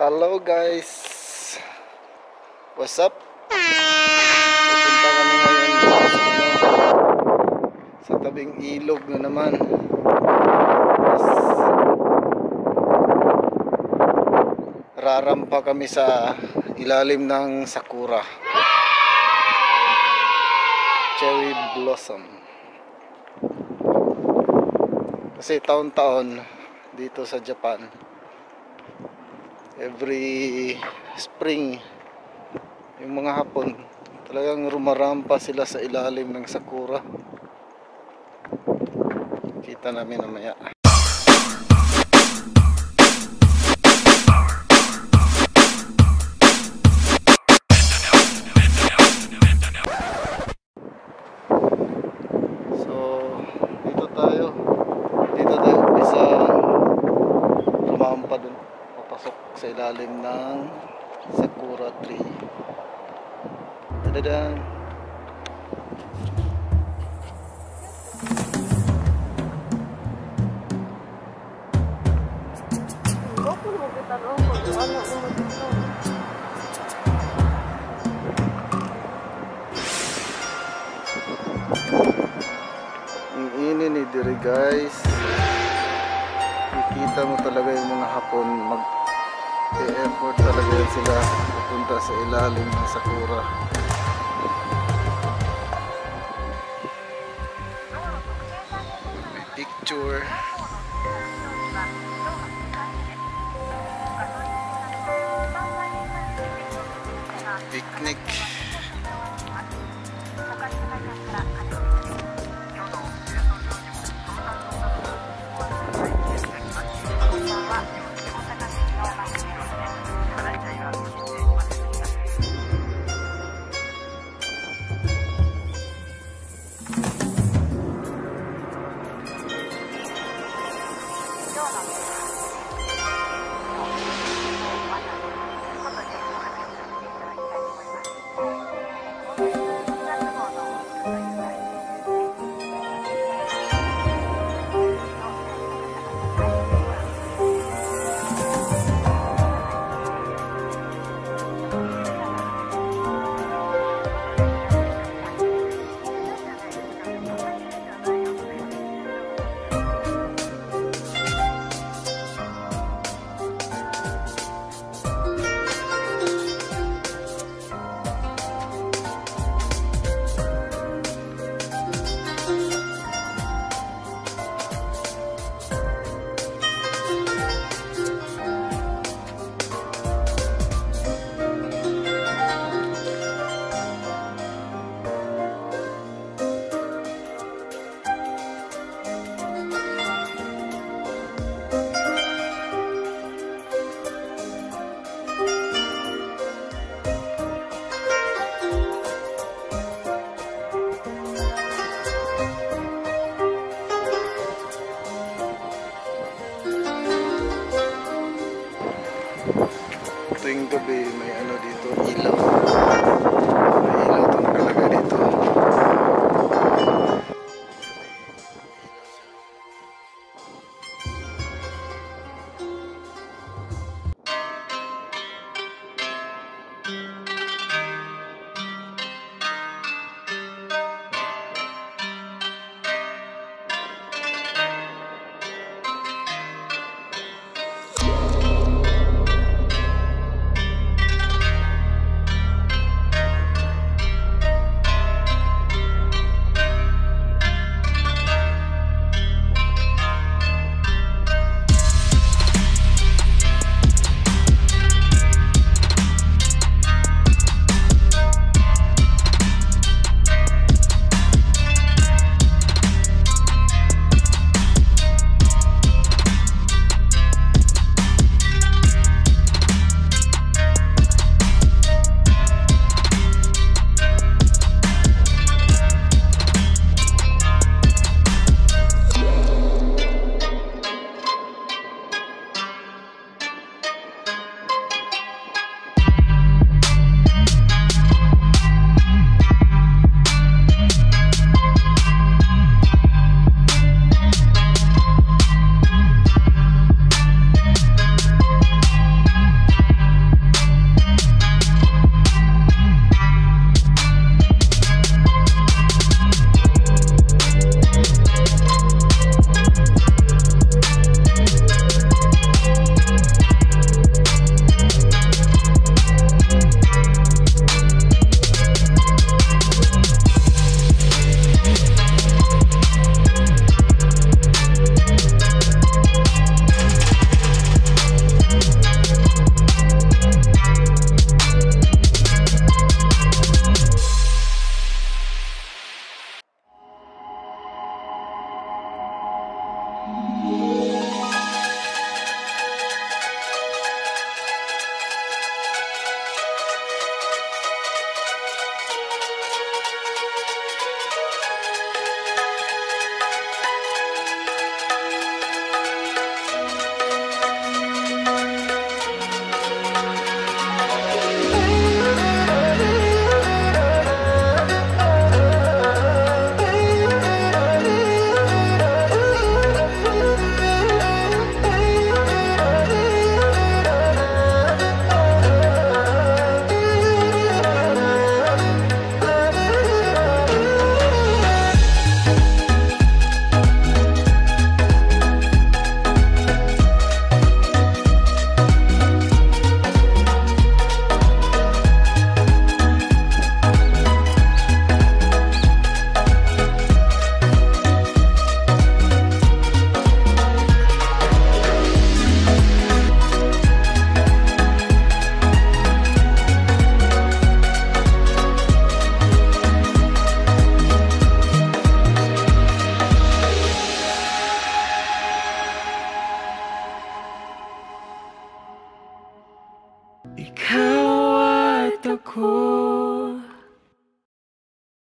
Hello guys. What's up? Ano, sa tabing ilog na naman. Tapos, Rarampa kami sa ilalim ng sakura. Cherry blossom. Kasi taon-taon dito sa Japan every spring yung mga hapon talagang rumarampa sila sa ilalim ng sakura. Kita namin namaya ilalim ng sakura tree Tadadan. Ang ini ni Diri guys. Kikita mo talaga yung mga hapon mag effort talaga yan sila pupunta sa ilalim ng sakura. May picture. Picnic.